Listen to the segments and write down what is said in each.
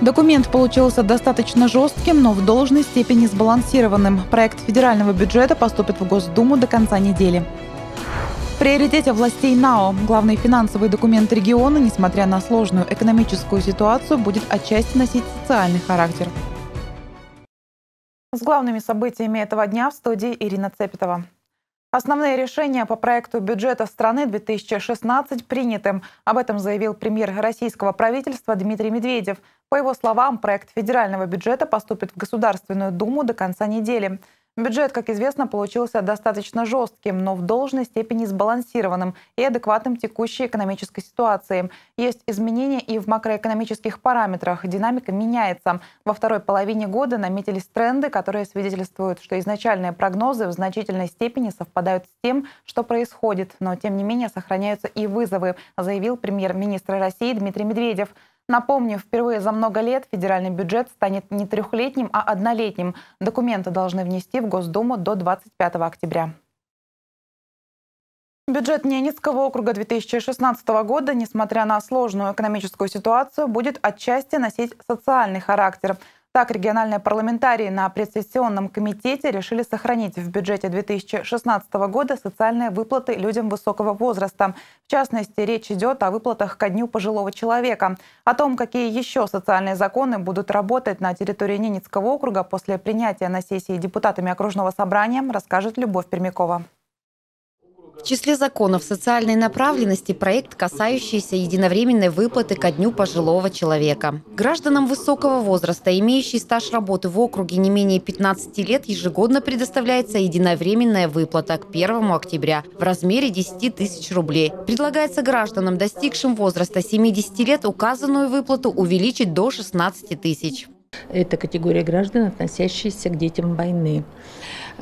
Документ получился достаточно жестким, но в должной степени сбалансированным. Проект федерального бюджета поступит в Госдуму до конца недели. В приоритете властей НАО главный финансовый документ региона, несмотря на сложную экономическую ситуацию, будет отчасти носить социальный характер. С главными событиями этого дня в студии Ирина Цепетова. Основные решения по проекту бюджета страны 2016 приняты. Об этом заявил премьер российского правительства Дмитрий Медведев. По его словам, проект федерального бюджета поступит в Государственную Думу до конца недели. Бюджет, как известно, получился достаточно жестким, но в должной степени сбалансированным и адекватным текущей экономической ситуации. Есть изменения и в макроэкономических параметрах. Динамика меняется. Во второй половине года наметились тренды, которые свидетельствуют, что изначальные прогнозы в значительной степени совпадают с тем, что происходит. Но, тем не менее, сохраняются и вызовы, заявил премьер-министр России Дмитрий Медведев. Напомню, впервые за много лет федеральный бюджет станет не трехлетним, а однолетним. Документы должны внести в Госдуму до 25 октября. Бюджет Ненецкого округа 2016 года, несмотря на сложную экономическую ситуацию, будет отчасти носить социальный характер. Так, региональные парламентарии на предсессионном комитете решили сохранить в бюджете 2016 года социальные выплаты людям высокого возраста. В частности, речь идет о выплатах ко дню пожилого человека. О том, какие еще социальные законы будут работать на территории Ненецкого округа после принятия на сессии депутатами окружного собрания, расскажет Любовь Пермякова. В числе законов социальной направленности проект, касающийся единовременной выплаты ко дню пожилого человека. Гражданам высокого возраста, имеющие стаж работы в округе не менее 15 лет, ежегодно предоставляется единовременная выплата к 1 октября в размере 10 тысяч рублей. Предлагается гражданам, достигшим возраста 70 лет, указанную выплату увеличить до 16 тысяч. Это категория граждан, относящиеся к детям войны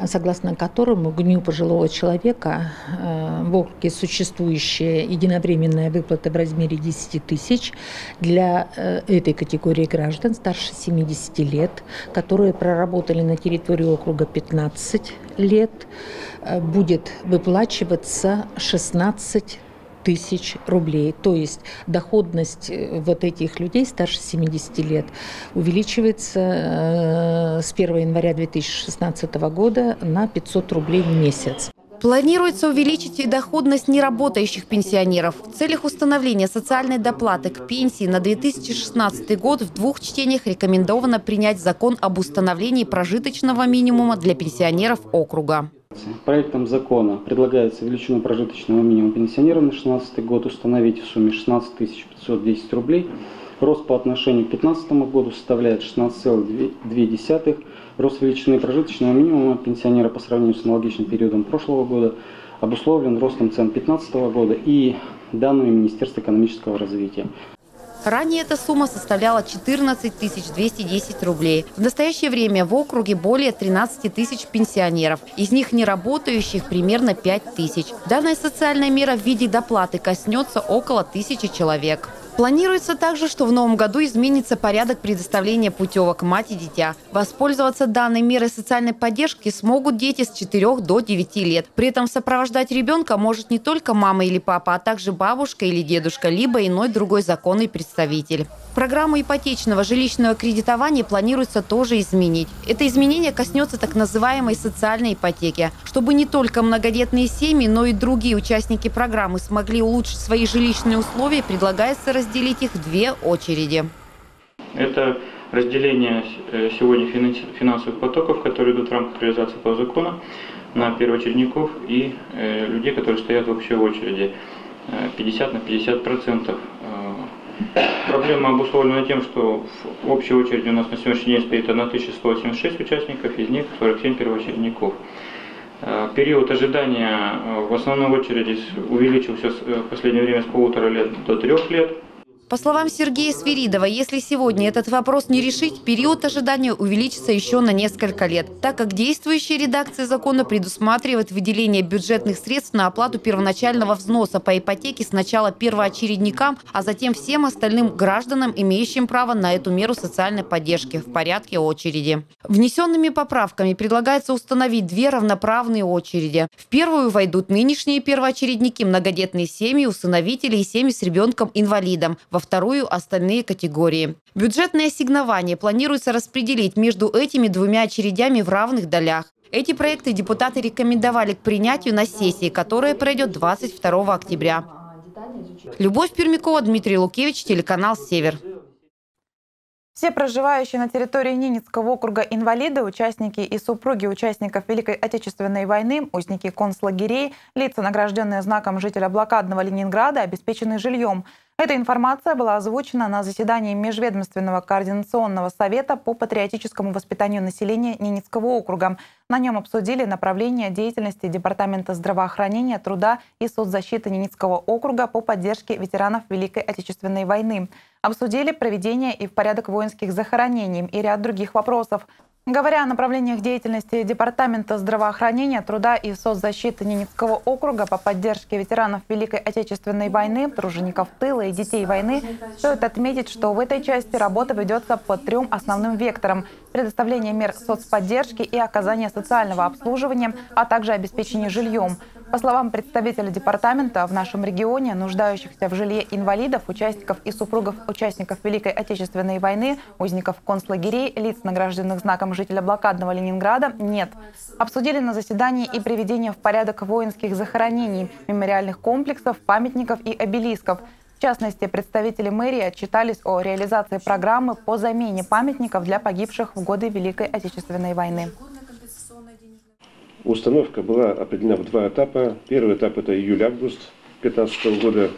согласно которому к Дню пожилого человека э, в округе существующая единовременная выплата в размере 10 тысяч для э, этой категории граждан старше 70 лет, которые проработали на территории округа 15 лет, э, будет выплачиваться 16 тысяч рублей. То есть доходность э, вот этих людей старше 70 лет увеличивается э, с 1 января 2016 года на 500 рублей в месяц. Планируется увеличить и доходность неработающих пенсионеров. В целях установления социальной доплаты к пенсии на 2016 год в двух чтениях рекомендовано принять закон об установлении прожиточного минимума для пенсионеров округа. Проектом закона предлагается величину прожиточного минимума пенсионера на 2016 год установить в сумме 16 510 рублей. Рост по отношению к 2015 году составляет 16,2. Рост величины прожиточного минимума пенсионера по сравнению с аналогичным периодом прошлого года обусловлен ростом цен 2015 года и данными Министерства экономического развития. Ранее эта сумма составляла 14 210 рублей. В настоящее время в округе более 13 тысяч пенсионеров. Из них неработающих примерно 5 тысяч. Данная социальная мера в виде доплаты коснется около тысячи человек. Планируется также, что в новом году изменится порядок предоставления путевок мать и дитя. Воспользоваться данной мерой социальной поддержки смогут дети с 4 до 9 лет. При этом сопровождать ребенка может не только мама или папа, а также бабушка или дедушка, либо иной другой законный представитель. Программу ипотечного жилищного кредитования планируется тоже изменить. Это изменение коснется так называемой социальной ипотеки, чтобы не только многодетные семьи, но и другие участники программы смогли улучшить свои жилищные условия, предлагается разделить их в две очереди. Это разделение э, сегодня финансовых потоков, которые идут в рамках реализации по закону, на первоочередников и э, людей, которые стоят в общей очереди. 50 э, на 50 процентов Проблема обусловлена тем, что в общей очереди у нас на сегодняшний день стоит 1186 участников, из них 47 первоочередников. Период ожидания в основной очереди увеличился в последнее время с полутора лет до трех лет. По словам Сергея Свиридова, если сегодня этот вопрос не решить, период ожидания увеличится еще на несколько лет, так как действующая редакция закона предусматривает выделение бюджетных средств на оплату первоначального взноса по ипотеке сначала первоочередникам, а затем всем остальным гражданам, имеющим право на эту меру социальной поддержки в порядке очереди. Внесенными поправками предлагается установить две равноправные очереди. В первую войдут нынешние первоочередники, многодетные семьи, усыновители и семьи с ребенком-инвалидом. Во вторую – остальные категории. Бюджетное ассигнование планируется распределить между этими двумя очередями в равных долях. Эти проекты депутаты рекомендовали к принятию на сессии, которая пройдет 22 октября. Любовь Пермякова, Дмитрий Лукевич, телеканал «Север». Все проживающие на территории Ненецкого округа инвалиды, участники и супруги участников Великой Отечественной войны, узники концлагерей, лица, награжденные знаком жителя блокадного Ленинграда, обеспечены жильем. Эта информация была озвучена на заседании Межведомственного координационного совета по патриотическому воспитанию населения Ненецкого округа. На нем обсудили направление деятельности Департамента здравоохранения, труда и соцзащиты Ненецкого округа по поддержке ветеранов Великой Отечественной войны. Обсудили проведение и в порядок воинских захоронений и ряд других вопросов. Говоря о направлениях деятельности Департамента здравоохранения, труда и соцзащиты Ненецкого округа по поддержке ветеранов Великой Отечественной войны, тружеников тыла и детей войны, стоит отметить, что в этой части работа ведется по трем основным векторам – предоставление мер соцподдержки и оказание социального обслуживания, а также обеспечение жильем – по словам представителя департамента, в нашем регионе нуждающихся в жилье инвалидов, участников и супругов участников Великой Отечественной войны, узников концлагерей, лиц, награжденных знаком жителя блокадного Ленинграда, нет. Обсудили на заседании и приведение в порядок воинских захоронений, мемориальных комплексов, памятников и обелисков. В частности, представители мэрии отчитались о реализации программы по замене памятников для погибших в годы Великой Отечественной войны. Установка была определена в два этапа. Первый этап это июль-август 2015 года.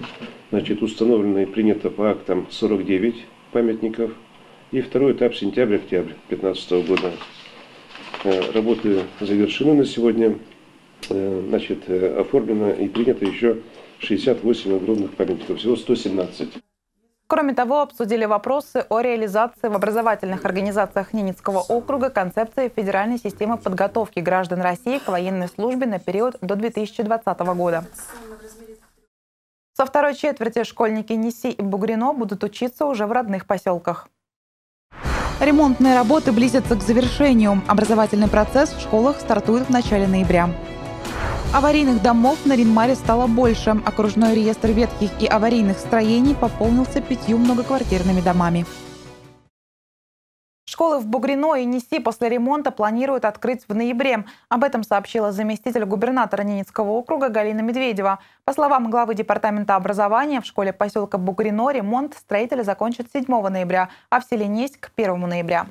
Значит, установлено и принято по актам 49 памятников. И второй этап сентябрь-октябрь 2015 года. Э, работы завершены на сегодня. Э, значит, э, оформлено и принято еще 68 огромных памятников. Всего 117. Кроме того, обсудили вопросы о реализации в образовательных организациях Ненецкого округа концепции федеральной системы подготовки граждан России к военной службе на период до 2020 года. Со второй четверти школьники Неси и Бугрино будут учиться уже в родных поселках. Ремонтные работы близятся к завершению. Образовательный процесс в школах стартует в начале ноября. Аварийных домов на Ринмаре стало больше. Окружной реестр ветхих и аварийных строений пополнился пятью многоквартирными домами. Школы в Бугрино и Неси после ремонта планируют открыть в ноябре. Об этом сообщила заместитель губернатора Ненецкого округа Галина Медведева. По словам главы департамента образования, в школе поселка Бугрино ремонт строители закончат 7 ноября, а в селе Несть к 1 ноября.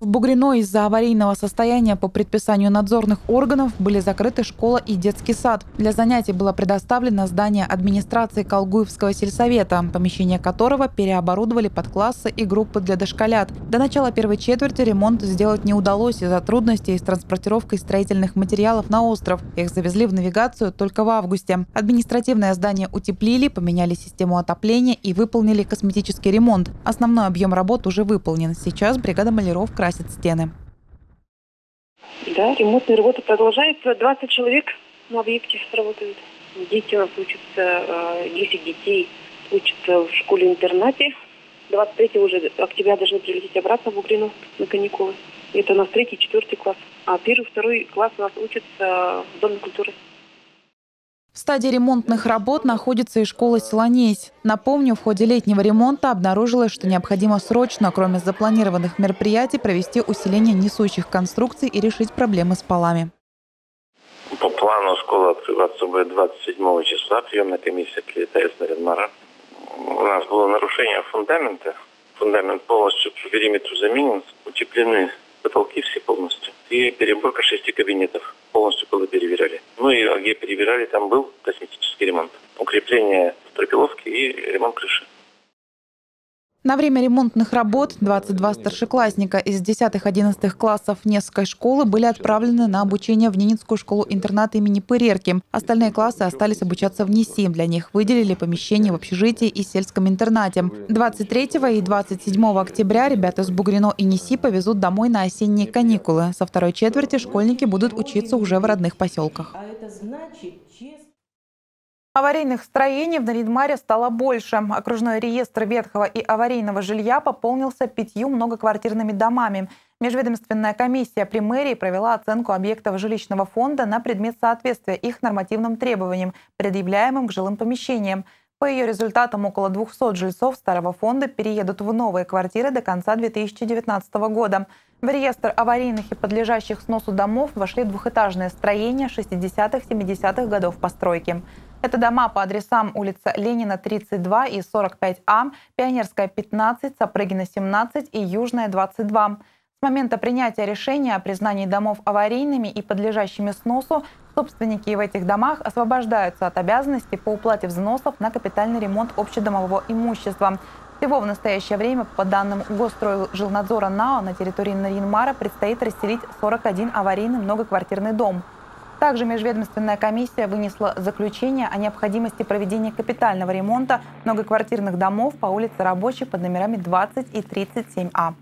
В Бугрино из-за аварийного состояния по предписанию надзорных органов были закрыты школа и детский сад. Для занятий было предоставлено здание администрации Колгуевского сельсовета, помещение которого переоборудовали под классы и группы для дошколят. До начала первой четверти ремонт сделать не удалось из-за трудностей с транспортировкой строительных материалов на остров. Их завезли в навигацию только в августе. Административное здание утеплили, поменяли систему отопления и выполнили косметический ремонт. Основной объем работ уже выполнен. Сейчас бригада маляров красит красят стены. Да, ремонтные работы продолжаются. 20 человек на объекте работают. Дети у нас учатся, 10 э, детей учатся в школе-интернате. 23 уже октября должны прилететь обратно в Угрину на каникулы. Это у нас третий, четвертый класс. А первый, второй класс у нас учатся в Доме культуры. В стадии ремонтных работ находится и школа Селанейсь. Напомню, в ходе летнего ремонта обнаружилось, что необходимо срочно, кроме запланированных мероприятий, провести усиление несущих конструкций и решить проблемы с полами. По плану школа открываться будет 27 числа. Приемная комиссия прилетает с Наринмара. У нас было нарушение фундамента. Фундамент полностью по периметру заменен, утеплены потолки все полностью. И переборка шести кабинетов полностью было перебирали. Ну и где перебирали, там был косметический ремонт. Укрепление стропиловки и ремонт крыши. На время ремонтных работ 22 старшеклассника из 10-11 классов Невской школы были отправлены на обучение в Ненецкую школу-интернат имени Пырерки. Остальные классы остались обучаться в НИСИ. Для них выделили помещение в общежитии и сельском интернате. 23 и 27 октября ребята с Бугрино и НИСИ повезут домой на осенние каникулы. Со второй четверти школьники будут учиться уже в родных поселках. А это значит, Аварийных строений в Наридмаре стало больше. Окружной реестр ветхого и аварийного жилья пополнился пятью многоквартирными домами. Межведомственная комиссия при мэрии провела оценку объектов жилищного фонда на предмет соответствия их нормативным требованиям, предъявляемым к жилым помещениям. По ее результатам около 200 жильцов старого фонда переедут в новые квартиры до конца 2019 года. В реестр аварийных и подлежащих сносу домов вошли двухэтажные строения 60-70-х годов постройки. Это дома по адресам улица Ленина, 32 и 45А, Пионерская, 15, Сапрыгина, 17 и Южная, 22. С момента принятия решения о признании домов аварийными и подлежащими сносу собственники в этих домах освобождаются от обязанности по уплате взносов на капитальный ремонт общедомового имущества. Всего в настоящее время, по данным Госстройжилнадзора НАО, на территории Нарьинмара предстоит расселить 41 аварийный многоквартирный дом. Также межведомственная комиссия вынесла заключение о необходимости проведения капитального ремонта многоквартирных домов по улице Рабочей под номерами 20 и 37А.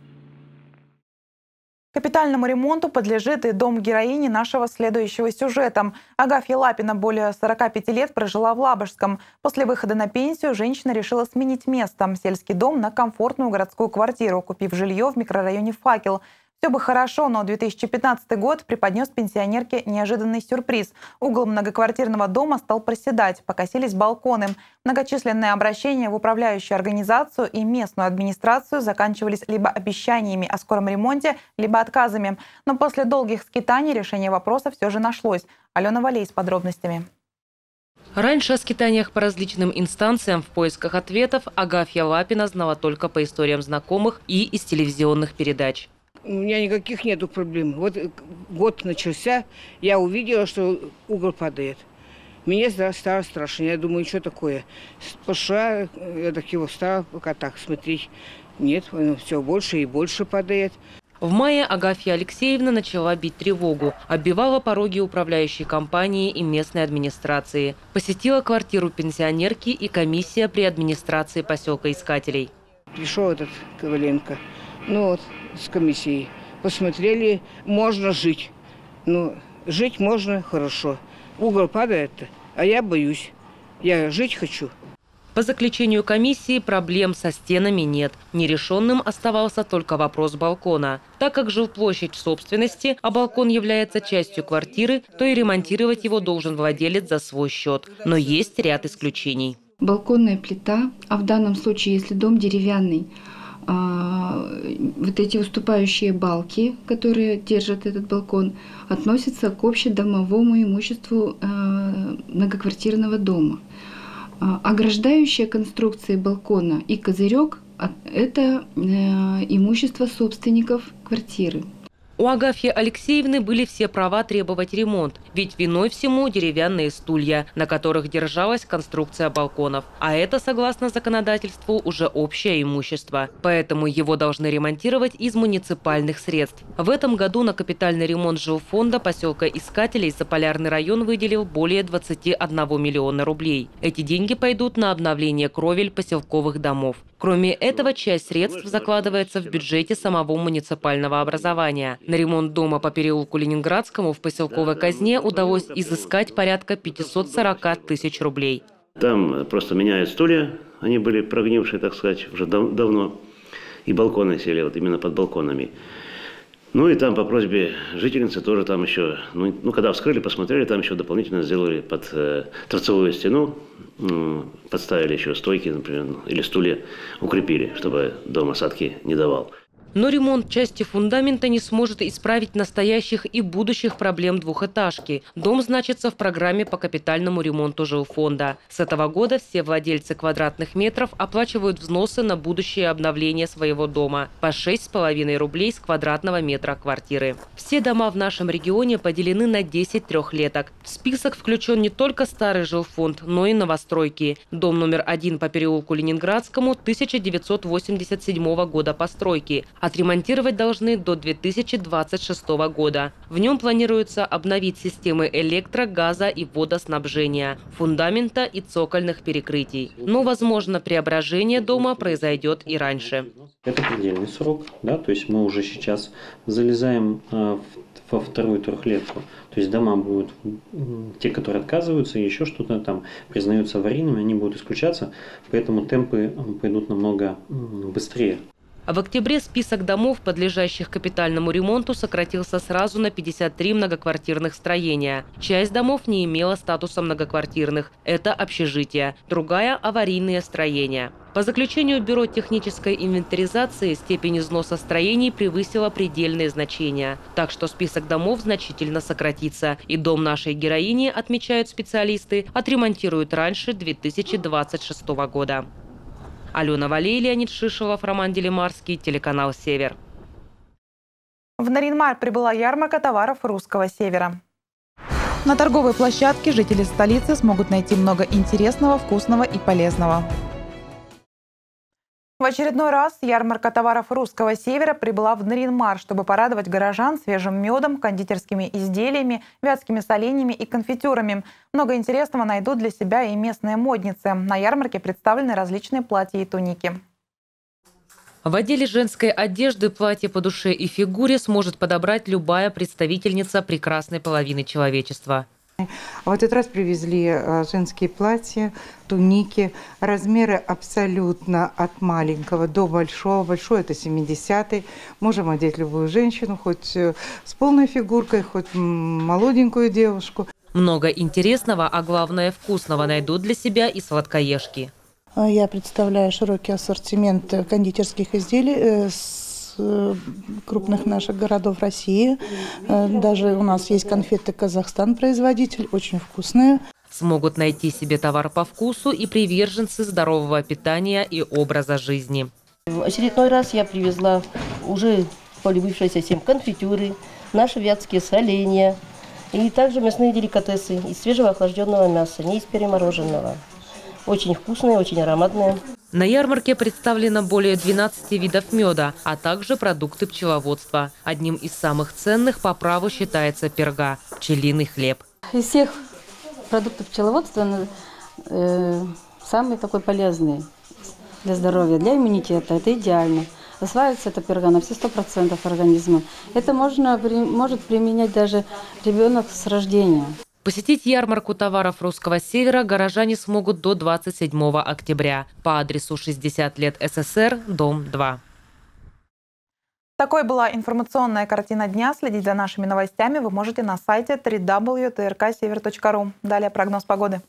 Капитальному ремонту подлежит и дом героини нашего следующего сюжета. Агафья Лапина более 45 лет прожила в Лабожском. После выхода на пенсию женщина решила сменить место – сельский дом на комфортную городскую квартиру, купив жилье в микрорайоне «Факел». Все бы хорошо, но 2015 год преподнес пенсионерке неожиданный сюрприз. Угол многоквартирного дома стал проседать, покосились балконы. Многочисленные обращения в управляющую организацию и местную администрацию заканчивались либо обещаниями о скором ремонте, либо отказами. Но после долгих скитаний решение вопроса все же нашлось. Алена Валей с подробностями. Раньше о скитаниях по различным инстанциям в поисках ответов Агафья Лапина знала только по историям знакомых и из телевизионных передач. У меня никаких нету проблем. Вот э, год начался, я увидела, что угол падает. Мне стало страшно. Я думаю, что такое. Пошла, э, я так его стала пока так смотреть. Нет, все больше и больше падает. В мае Агафья Алексеевна начала бить тревогу, оббивала пороги управляющей компании и местной администрации. Посетила квартиру пенсионерки и комиссия при администрации поселка Искателей. Пришел этот Коваленко, ну вот, с комиссией. Посмотрели, можно жить. Ну, жить можно хорошо. Угол падает, а я боюсь. Я жить хочу. По заключению комиссии проблем со стенами нет. Нерешенным оставался только вопрос балкона. Так как жилплощадь в собственности, а балкон является частью квартиры, то и ремонтировать его должен владелец за свой счет. Но есть ряд исключений. Балконная плита, а в данном случае, если дом деревянный, вот эти уступающие балки, которые держат этот балкон, относятся к общедомовому имуществу а, многоквартирного дома. А, ограждающая конструкции балкона и козырек – это э, имущество собственников квартиры. У Агафьи Алексеевны были все права требовать ремонт, ведь виной всему деревянные стулья, на которых держалась конструкция балконов. А это, согласно законодательству, уже общее имущество. Поэтому его должны ремонтировать из муниципальных средств. В этом году на капитальный ремонт жилфонда поселка Искателей Заполярный район выделил более 21 миллиона рублей. Эти деньги пойдут на обновление кровель поселковых домов. Кроме этого, часть средств закладывается в бюджете самого муниципального образования. На ремонт дома по переулку Ленинградскому в поселковой казне удалось изыскать порядка 540 тысяч рублей. Там просто меняют стулья, они были прогнившие, так сказать, уже дав давно, и балконы сели вот именно под балконами. Ну и там по просьбе жительницы тоже там еще, ну, ну когда вскрыли, посмотрели, там еще дополнительно сделали под э, торцевую стену, э, подставили еще стойки, например, или стулья, укрепили, чтобы дом осадки не давал. Но ремонт части фундамента не сможет исправить настоящих и будущих проблем двухэтажки. Дом значится в программе по капитальному ремонту жилфонда. С этого года все владельцы квадратных метров оплачивают взносы на будущее обновление своего дома по 6,5 рублей с квадратного метра квартиры. Все дома в нашем регионе поделены на 10 трехлеток. В список включен не только старый жилфонд, но и новостройки. Дом номер один по переулку Ленинградскому 1987 года постройки – Отремонтировать должны до 2026 года. В нем планируется обновить системы электро, газа и водоснабжения, фундамента и цокольных перекрытий. Но, возможно, преображение дома произойдет и раньше. Это предельный срок, да, то есть мы уже сейчас залезаем э, во вторую трехлетку. То есть дома будут, те, которые отказываются, еще что-то там признаются аварийными, они будут исключаться, поэтому темпы пойдут намного быстрее. В октябре список домов, подлежащих капитальному ремонту, сократился сразу на 53 многоквартирных строения. Часть домов не имела статуса многоквартирных. Это общежития. Другая – аварийные строения. По заключению Бюро технической инвентаризации степень износа строений превысила предельные значения. Так что список домов значительно сократится. И дом нашей героини, отмечают специалисты, отремонтируют раньше 2026 года. Алена Валей, Леонид Шишелов, Роман Делимарский, телеканал «Север». В Наринмар прибыла ярмарка товаров русского севера. На торговой площадке жители столицы смогут найти много интересного, вкусного и полезного. В очередной раз ярмарка товаров русского севера прибыла в Наринмар, чтобы порадовать горожан свежим медом, кондитерскими изделиями, вятскими соленьями и конфитюрами. Много интересного найдут для себя и местные модницы. На ярмарке представлены различные платья и туники. В отделе женской одежды платье по душе и фигуре сможет подобрать любая представительница прекрасной половины человечества. В этот раз привезли а, женские платья, туники. Размеры абсолютно от маленького до большого. Большой это 70-й. Можем одеть любую женщину, хоть э, с полной фигуркой, хоть молоденькую девушку. Много интересного, а главное вкусного найдут для себя и сладкоежки. Я представляю широкий ассортимент кондитерских изделий э, с Э, крупных наших городов России. Э, даже у нас есть конфеты «Казахстан» производитель, очень вкусные. Смогут найти себе товар по вкусу и приверженцы здорового питания и образа жизни. В очередной раз я привезла уже полюбившиеся всем конфитюры, наши вятские соленья и также мясные деликатесы из свежего охлажденного мяса, не из перемороженного. Очень вкусные, очень ароматные. На ярмарке представлено более 12 видов меда, а также продукты пчеловодства. Одним из самых ценных по праву считается перга – пчелиный хлеб. Из всех продуктов пчеловодства э, самый такой полезный для здоровья, для иммунитета. Это идеально. Осваивается эта перга на все 100% организма. Это можно, может применять даже ребенок с рождения. Посетить ярмарку товаров русского севера горожане смогут до 27 октября по адресу 60 лет СССР, дом 2. Такой была информационная картина дня. Следить за нашими новостями вы можете на сайте www.trksever.ru. Далее прогноз погоды.